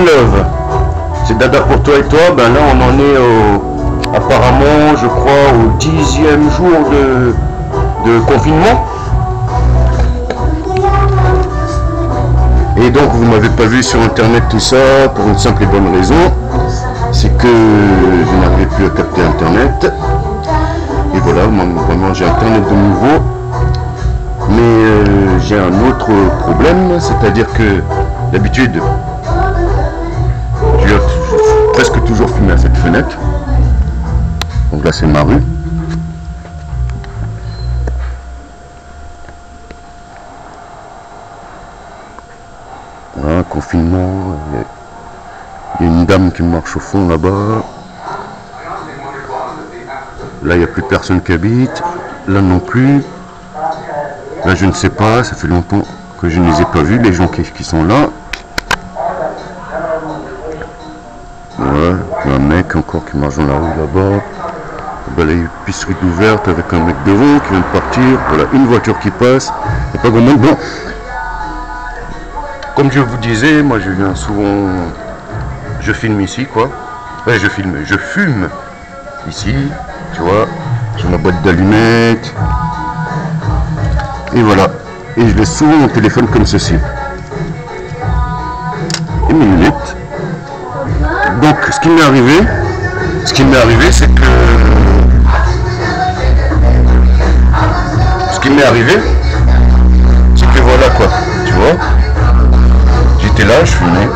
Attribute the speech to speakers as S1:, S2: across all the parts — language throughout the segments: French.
S1: Love. C'est Dada pour toi et toi. Ben là, on en est au, apparemment, je crois, au dixième jour de, de confinement. Et donc, vous m'avez pas vu sur internet tout ça pour une simple et bonne raison. C'est que je n'arrivais plus à capter internet. Et voilà, vraiment, j'ai internet de nouveau. Mais euh, j'ai un autre problème, c'est-à-dire que d'habitude, C'est ma rue. Voilà, confinement. Il y a une dame qui marche au fond là-bas. Là, il n'y a plus personne qui habite. Là non plus. Là, je ne sais pas. Ça fait longtemps que je ne les ai pas vus, les gens qui, sont là. Un mec encore qui marche dans la rue là-bas. Ben, là, il y a une épicerie ouverte avec un mec devant qui vient de partir. Voilà, une voiture qui passe. A pas grand monde. Bon. Comme je vous disais, moi je viens souvent. Je filme ici, quoi. Ouais, je filme, je fume ici, tu vois. J'ai ma boîte d'allumettes. Et voilà. Et je laisse souvent mon téléphone comme ceci. Et mes lunettes. Donc, ce qui m'est arrivé, ce qui m'est arrivé, c'est que. Arrivé, c'est voilà quoi, tu vois. J'étais là, je fumais.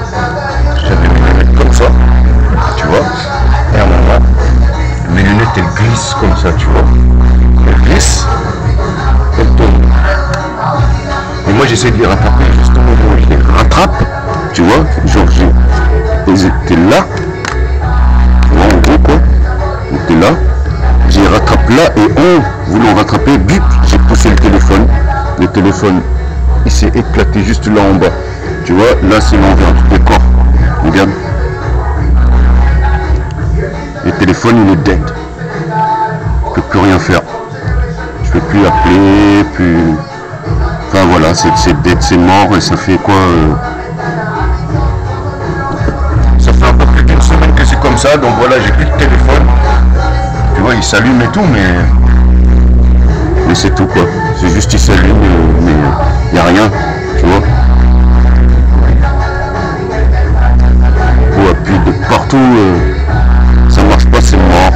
S1: J'avais mes lunettes comme ça, tu vois. Et à un moment, mes lunettes elles glissent comme ça, tu vois. Elles glissent, elles tombent. Et moi j'essaie de les rattraper juste au moment où je les rattrape, tu vois. Genre. Elles étaient là. En gros quoi. Elles étaient là. J'ai rattrapé là et en voulant rattraper, bip, j'ai poussé le téléphone. Le téléphone, il s'est éclaté juste là en bas. Tu vois, là c'est l'envers du décor. Regarde. Le téléphone il est dead. Je peux plus rien faire. Je peux plus appeler, plus. Enfin voilà, c'est dead, c'est mort et ça fait quoi euh, Ça fait un peu plus d'une semaine que c'est comme ça, donc voilà, j'ai plus de téléphone. Tu vois, il s'allume et tout, mais. Mais c'est tout quoi. C'est juste il s'allume, euh, mais il n'y a rien, tu vois. Ouais, puis de partout, euh, ça marche pas, c'est mort.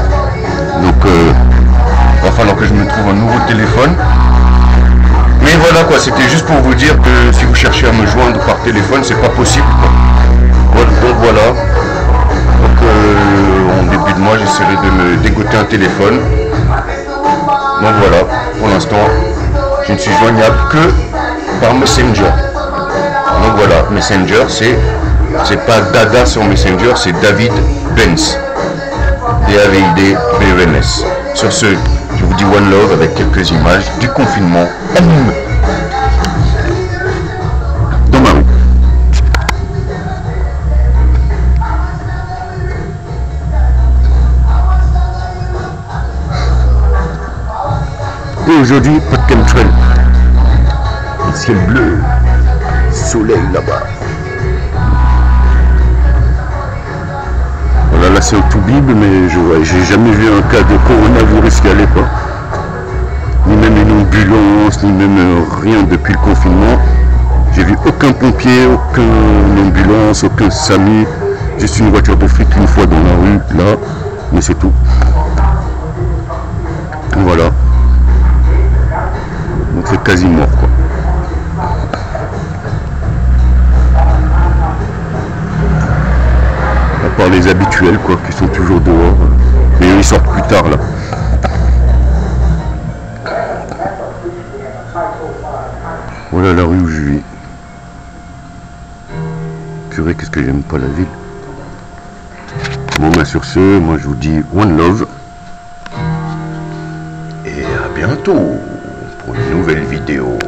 S1: Donc, euh, va falloir que je me trouve un nouveau téléphone. Mais voilà quoi, c'était juste pour vous dire que si vous cherchez à me joindre par téléphone, c'est pas possible. donc voilà. Donc euh, en début de mois, j'essaierai de me dégoter un téléphone. Donc voilà, pour l'instant, je ne suis joignable que par Messenger. Donc voilà, Messenger, c'est pas Dada sur Messenger, c'est David Benz. D-A-V-I-D B-E-N-S. Sur ce, je vous dis One Love avec quelques images du confinement. Aujourd'hui, pas de chemtrail. Ciel bleu, soleil là-bas. Voilà, là c'est au tout bible, mais je vois, j'ai jamais vu un cas de coronavirus y aller pas. Ni même une ambulance, ni même euh, rien depuis le confinement. J'ai vu aucun pompier, aucune ambulance, aucun SAMU, juste une voiture de flic une fois dans la rue, là, mais c'est tout. Voilà. C'est quasi mort quoi. À part les habituels quoi, qui sont toujours dehors. Mais eux ils sortent plus tard là. Voilà la rue où je vis. Purée, qu'est-ce que j'aime pas la ville. Bon bah sur ce, moi je vous dis one love. Et à bientôt nouvelle vidéo.